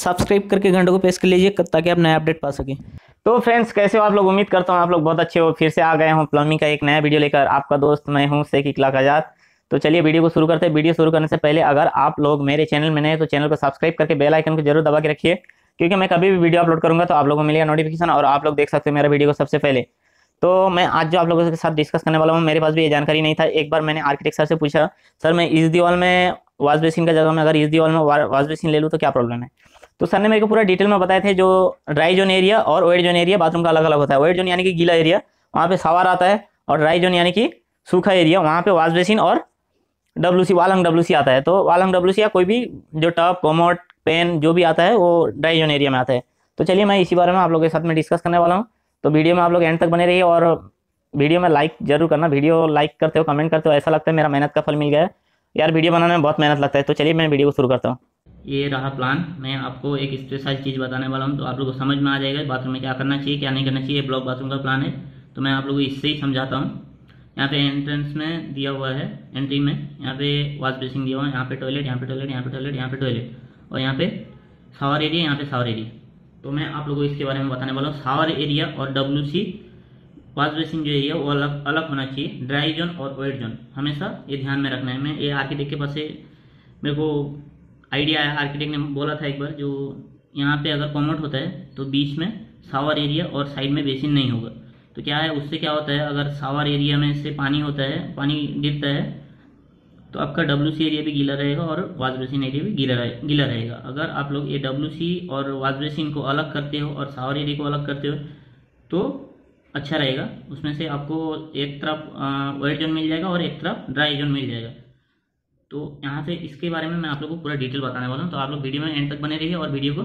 Subscribe करके घंटों को प्रेस कर लीजिए ताकि आप नया अपडेट पा सकें। तो फ्रेंड्स, कैसे हो आप लोग? उम्मीद करता हूँ आप लोग बहुत अच्छे हो। फिर से आ गए हूँ प्लम्बिंग का एक नया वीडियो लेकर। आपका दोस्त मैं हूँ, शेख इकलाक आज़ाद। तो चलिए वीडियो को शुरू करते हैं। वीडियो शुरू करने से पहले अगर आप लोग मेरे चैनल में नए तो चैनल को सब्सक्राइब करके बेल आइकन को ज़रूर दबा के रखिए। क्योंकि मैं कभी भी वीडियो अपलोड करूँगा तो आप लोगों को मिलेगा नोटिफिकेशन और आप लोग देख सकते हैं मेरा वीडियो को सबसे पहले। तो मैं आज जो आप लोगों के साथ डिस्कस करने वाला हूँ, मेरे पास भी ये जानकारी नहीं था। एक बार मैंने आर्किटेक्ट सर से पूछा, सर, मैं इस दीवार में वाश बेसिन का जगह में, अगर इस दीवार में वाश बेसिन ले लूँ तो क्या प्रॉब्लम है? तो सर ने मेरे को पूरा डिटेल में बताए थे जो ड्राई जोन एरिया और वेट जोन एरिया, बाथरूम का अलग अलग होता है। वेट जोन यानी कि गीला एरिया, वहाँ पे सवार आता है और ड्राई जोन यानी कि सूखा एरिया, वहाँ पे वाश बेसिन और W C wall hung W C आता है। तो वालंग डब्ल्यू सी या कोई भी जो टब, कोमोट, पेन, जो भी आता है, वो ड्राई जोन एरिया में आता है। तो चलिए मैं इसी बारे में आप लोगों के साथ में डिस्कस करने वाला हूँ। तो वीडियो में आप लोग एंड तक बने रहिए और वीडियो में लाइक ज़रूर करना। वीडियो लाइक करते हो कमेंट करते हो, ऐसा लगता है मेरा मेहनत का फल मिल गया है। यार वीडियो बनाने में बहुत मेहनत लगता है। तो चलिए मैं वीडियो को शुरू करता हूँ। ये रहा प्लान मैं आपको एक स्पेशल चीज़ बताने वाला हूँ तो आप लोग को समझ में आ जाएगा बाथरूम में क्या करना चाहिए, क्या नहीं करना चाहिए ब्लॉक बाथरूम का प्लान है। तो मैं आप लोगों को इससे ही समझाता हूँ। यहाँ पे एंट्रेंस में दिया हुआ है एंट्री में। यहाँ पे वॉश बेसिंग दिया हुआ है, यहाँ पे टॉयलेट यहाँ पे टॉयलेट यहाँ पे टॉयलेट यहाँ पे टॉयलेट और यहाँ पे शावर एरिया यहाँ पे शावर एरिया तो मैं आप लोगों को इसके बारे में बताने वाला हूँ। शावर एरिया और डब्ल्यू सी वॉश बेसिन जो एरिया वो अलग अलग होना चाहिए। ड्राई जोन और वेट जोन हमेशा ये ध्यान में रखना है। मैं ये आर्किटेक्ट के पास से मेरे को आइडिया आया आर्किटेक्ट ने बोला था एक बार, जो यहाँ पे अगर कॉमोट होता है तो बीच में सावर एरिया और साइड में बेसिन नहीं होगा। तो क्या है, उससे क्या होता है, अगर सावर एरिया में से पानी होता है, पानी गिरता है तो आपका डब्ल्यू सी एरिया भी गीला रहेगा और वाश बेसिन एरिया भी गीला रहे, गीला रहेगा। अगर आप लोग ये डब्ल्यू सी और वाश बेसिन को अलग करते हो और सावर एरिया को अलग करते हो तो अच्छा रहेगा। उसमें से आपको एक तरफ़ वेट जोन मिल जाएगा और एक तरफ़ ड्राई जोन मिल जाएगा। तो यहाँ से इसके बारे में मैं आप लोग को पूरा डिटेल बताने वाला हूँ। तो आप लोग वीडियो में एंड तक बने रहिए और वीडियो को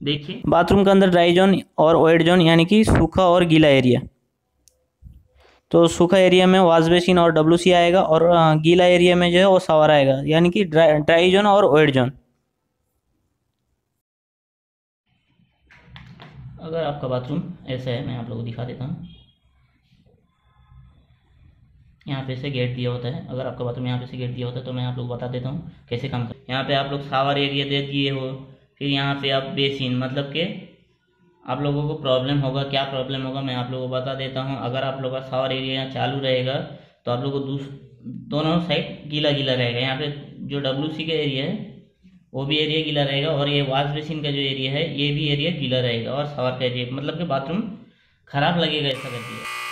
देखिए। बाथरूम के अंदर ड्राई जोन और वेट जोन यानी कि सूखा और गीला एरिया तो सूखा एरिया में वाश बेसिन और डब्ल्यू सी आएगा और गीला एरिया में जो है वो सवार आएगा यानी कि ड्राई ड्राई जोन और वेट जोन अगर आपका बाथरूम ऐसा है मैं आप लोगों को दिखा देता हूँ। यहाँ पे से गेट दिया होता है। अगर आपका बाथरूम यहाँ पे से गेट दिया होता है तो मैं आप लोग बता देता हूँ कैसे काम कर यहाँ पे आप लोग सावर एरिया दे दिए हो, फिर यहाँ पे आप बेसिन मतलब के आप लोगों को प्रॉब्लम होगा, क्या प्रॉब्लम होगा, मैं आप लोगों को बता देता हूँ। अगर आप लोगों का सावर एरिया चालू रहेगा तो आप लोगों को दोनों साइड गीला गीला रहेगा। यहाँ पे जो डब्ल्यू सी का एरिया है, वो भी एरिया गीला रहेगा और ये वाश बेसिन का जो एरिया है, ये भी एरिया गीला रहेगा और सावर का एरिया मतलब कि बाथरूम खराब लगेगा ऐसा कर दिया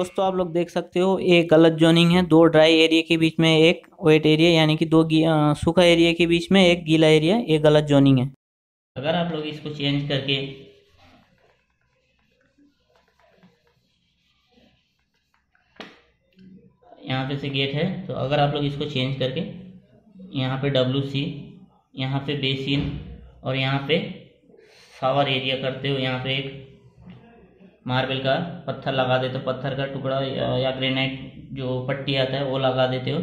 दोस्तों, आप लोग देख सकते हो, एक गलत जोनिंग है, दो ड्राई एरिया के बीच में एक वेट एरिया यानी कि दो सूखा एरिया के बीच में एक गीला एरिया एक गलत जोनिंग है। अगर आप लोग इसको चेंज करके यहाँ पे से गेट है तो अगर आप लोग इसको चेंज करके यहाँ पे डब्ल्यू सी यहाँ पे बेसिन और यहाँ पे शावर एरिया करते हो, यहाँ पे एक मार्बल का पत्थर लगा देते हो, पत्थर का टुकड़ा या ग्रेनाइट जो पट्टी आता है वो लगा देते हो।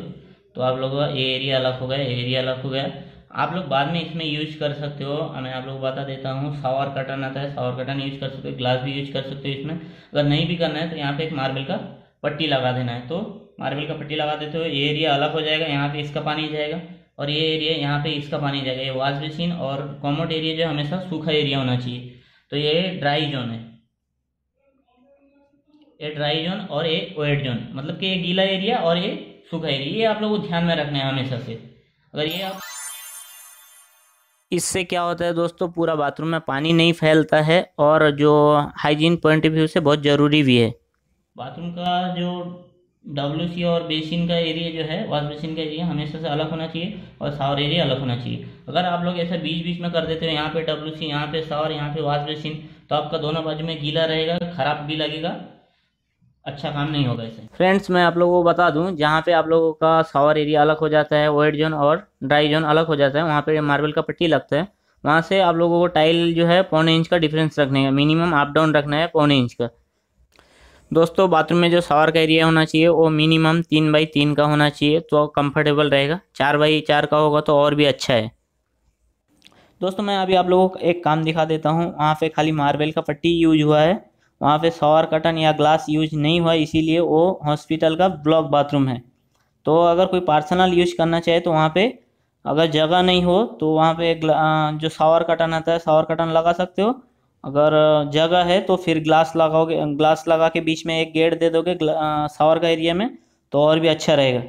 तो आप लोगों का एरिया अलग हो गया एरिया अलग हो गया। आप लोग बाद में इसमें यूज़ कर सकते हो। मैं आप लोग बता देता हूँ, सावर कटन आता है, सावर कटन यूज़ कर सकते हो ग्लास भी यूज़ कर सकते हो इसमें। अगर नहीं भी करना है तो यहाँ पे एक मार्बल का पट्टी लगा देना है। तो मार्बल का पट्टी लगा देते हो ये एरिया अलग हो जाएगा, यहाँ पे इसका पानी जाएगा। और ये एरिया यहाँ पे इसका पानी जाएगा, ये वाश बेसिन और कॉमोट एरिया जो हमेशा सूखा एरिया होना चाहिए। तो ये ड्राई जोन है। ये ड्राई जोन और ये वेट जोन मतलब कि ये गीला एरिया और ये सूखा एरिया ये आप लोगों को ध्यान में रखना है हमेशा से। अगर ये आप इससे क्या होता है दोस्तों पूरा बाथरूम में पानी नहीं फैलता है और जो हाइजीन पॉइंट ऑफ़ व्यू से बहुत ज़रूरी भी है। बाथरूम का जो डब्ल्यू सी और बेसिन का एरिया जो है वाश बेसिन का एरिया हमेशा से अलग होना चाहिए और शावर एरिया अलग होना चाहिए। अगर आप लोग ऐसा बीच बीच में कर देते हो यहाँ पे डब्ल्यू सी यहाँ पे शावर यहाँ पे वाश बेसिन तो आपका दोनों बाजू में गीला रहेगा खराब भी लगेगा। अच्छा काम नहीं होगा इसे। फ्रेंड्स मैं आप लोगों को बता दूँ, जहाँ पे आप लोगों का सावर एरिया अलग हो जाता है वेट जोन और ड्राई जोन अलग हो जाता है, वहाँ पे मार्बल का पट्टी लगता है। वहाँ से आप लोगों को टाइल जो है पौने इंच का डिफरेंस रखने का मिनिमम अप डाउन रखना है पौने इंच का। दोस्तों बाथरूम में जो सावर का एरिया होना चाहिए, वो मिनिमम तीन बाई तीन का होना चाहिए तो कंफर्टेबल रहेगा। चार बाई चार का होगा तो और भी अच्छा है। दोस्तों, मैं अभी आप लोगों को एक काम दिखा देता हूँ, वहाँ पे खाली मार्बल का पट्टी यूज़ हुआ है। वहाँ पे शॉवर कटन या ग्लास यूज़ नहीं हुआ, इसीलिए वो हॉस्पिटल का ब्लॉक बाथरूम है। तो अगर कोई पर्सनल यूज़ करना चाहे तो वहाँ पे, अगर जगह नहीं हो तो वहाँ पे जो शावर कटन आता है शावर कटन लगा सकते हो। अगर जगह है तो फिर ग्लास लगाओगे ग्लास लगा के बीच में एक गेट दे दोगे शावर का एरिया में तो और भी अच्छा रहेगा।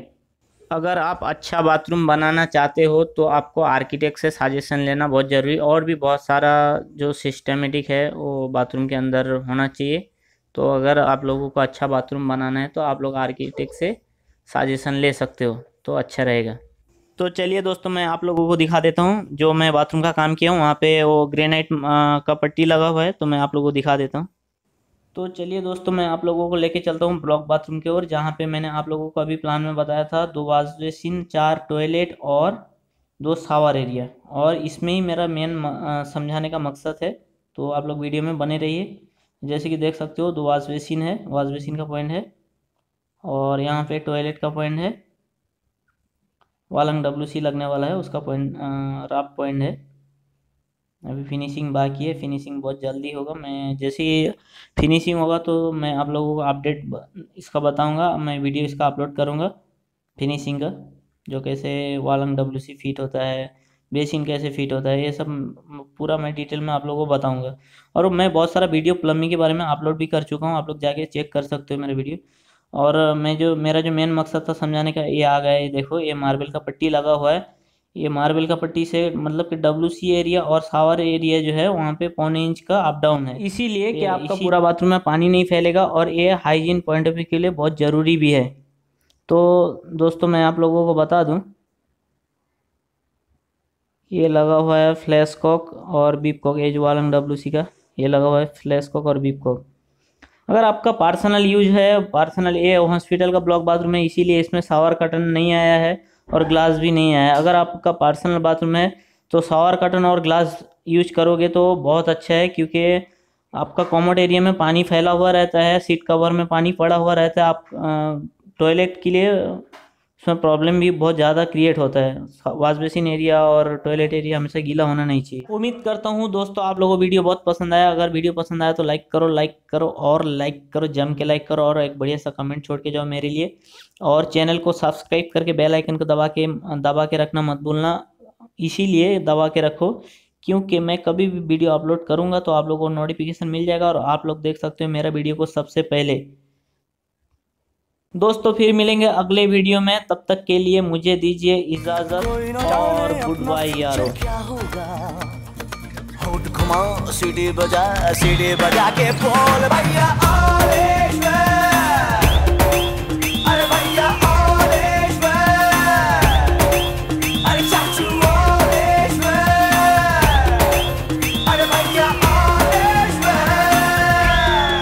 अगर आप अच्छा बाथरूम बनाना चाहते हो तो आपको आर्किटेक्ट से सजेशन लेना बहुत ज़रूरी और भी बहुत सारा जो सिस्टमेटिक है, वो बाथरूम के अंदर होना चाहिए। तो अगर आप लोगों को अच्छा बाथरूम बनाना है तो आप लोग आर्किटेक्ट से सजेशन ले सकते हो तो अच्छा रहेगा। तो चलिए दोस्तों, मैं आप लोगों को दिखा देता हूँ। जो मैं बाथरूम का काम किया हूँ, वहाँ पे वो ग्रेनाइट का पट्टी लगा हुआ है तो मैं आप लोगों को दिखा देता हूँ। तो चलिए दोस्तों, मैं आप लोगों को लेके चलता हूँ ब्लॉक बाथरूम की ओर, जहाँ पे मैंने आप लोगों को अभी प्लान में बताया था, दो वाश बेसिन चार टॉयलेट और दो सावर एरिया। और इसमें ही मेरा मेन समझाने का मकसद है तो आप लोग वीडियो में बने रहिए। जैसे कि देख सकते हो, दो वाश बेसिन है वाश बेसिन का पॉइंट है, और यहाँ पे टॉयलेट का पॉइंट है, वालंग डब्ल्यू सी लगने वाला है, उसका पॉइंट राप पॉइंट है। अभी फिनिशिंग बाकी है फिनिशिंग बहुत जल्दी होगा। मैं जैसे ही फिनिशिंग होगा तो मैं आप लोगों को अपडेट इसका बताऊँगा। मैं वीडियो इसका अपलोड करूँगा फिनिशिंग का, जो कैसे वालंग डब्ल्यू सी फिट होता है बेसिन कैसे फिट होता है, ये सब पूरा मैं डिटेल में आप लोगों को बताऊँगा। और मैं बहुत सारा वीडियो प्लम्बिंग के बारे में अपलोड भी कर चुका हूँ, आप लोग जाके चेक कर सकते हो मेरे वीडियो और मैं जो, मेरा जो मेन मकसद था समझाने का, ये आ गया है। देखो, ये मार्बल का पट्टी लगा हुआ है। ये मार्बल का पट्टी से मतलब कि डब्ल्यू सी एरिया और सावर एरिया जो है वहाँ पे पौने इंच का अप डाउन है। इसीलिए कि आपका इसी... पूरा बाथरूम में पानी नहीं फैलेगा और ये हाइजीन पॉइंट ऑफ़ व्यू के लिए बहुत ज़रूरी भी है। तो दोस्तों मैं आप लोगों को बता दूँ ये लगा हुआ है फ्लैश कॉक और bib cock as wall hung W C का ये लगा हुआ है फ्लैश कॉक और बीप कॉक अगर आपका पर्सनल यूज़ है पर्सनल ये हॉस्पिटल का ब्लॉक बाथरूम है इसीलिए इसमें शावर कटन नहीं आया है। और ग्लास भी नहीं आया। अगर आपका पर्सनल बाथरूम है तो सावर कर्टन और ग्लास यूज़ करोगे तो बहुत अच्छा है, क्योंकि आपका कॉमोड एरिया में पानी फैला हुआ रहता है सीट कवर में पानी पड़ा हुआ रहता है। आप टॉयलेट के लिए उसमें प्रॉब्लम भी बहुत ज़्यादा क्रिएट होता है। वाश बेसिन एरिया और टॉयलेट एरिया हमेशा गीला होना नहीं चाहिए। उम्मीद करता हूँ दोस्तों आप लोगों को वीडियो बहुत पसंद आया। अगर वीडियो पसंद आया तो लाइक करो लाइक करो और लाइक करो, जम के लाइक करो और एक बढ़िया सा कमेंट छोड़ के जाओ मेरे लिए। और चैनल को सब्सक्राइब करके बेल आइकन को दबा के दबा के रखना मत भूलना। इसीलिए दबा के रखो, क्योंकि मैं कभी भी वीडियो अपलोड करूँगा तो आप लोगों को नोटिफिकेशन मिल जाएगा और आप लोग देख सकते हो मेरा वीडियो को सबसे पहले। दोस्तों फिर मिलेंगे अगले वीडियो में। तब तक के लिए मुझे दीजिए इजाज़त और गुड बाय यारो। सीढ़ी बजा सीढ़ी बजा के बोल भैया